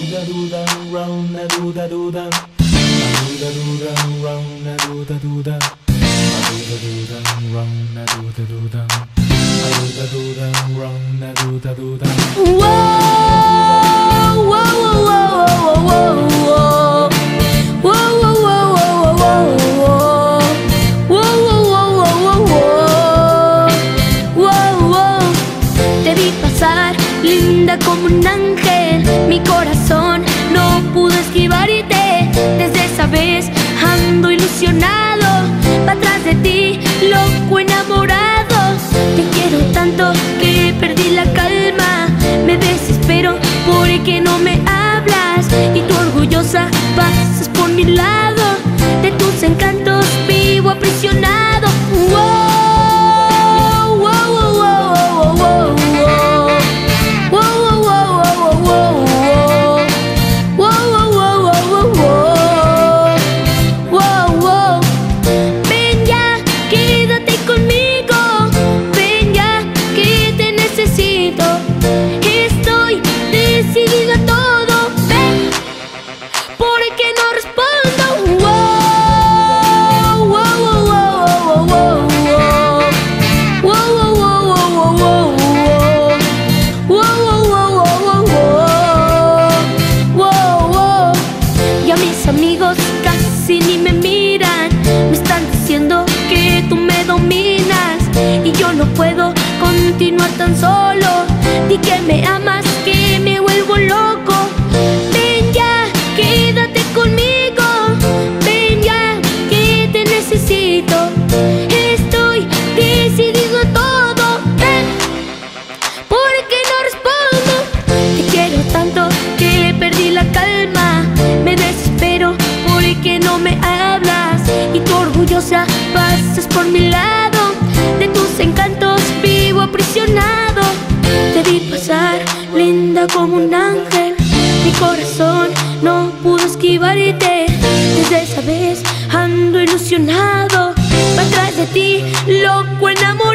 duda duda round a duda duda duda duda round a duda duda duda duda round a duda duda duda duda round a duda duda linda como un ángel. Mi corazón no pudo esquivarte. Desde esa vez ando ilusionado. Va atrás de ti, loco enamorado. Te quiero tanto que perdí la calma. Me desespero porque no me hablas. Y tú orgullosa pasas por mi lado. Que tú me dominas. Y yo no puedo continuar tan solo. Di que me amas, que me vuelvo loco. Por mi lado. De tus encantos vivo aprisionado. Te vi pasar, linda como un ángel. Mi corazón no pudo esquivarte. Desde esa vez ando ilusionado. Atrás de ti, loco enamorado.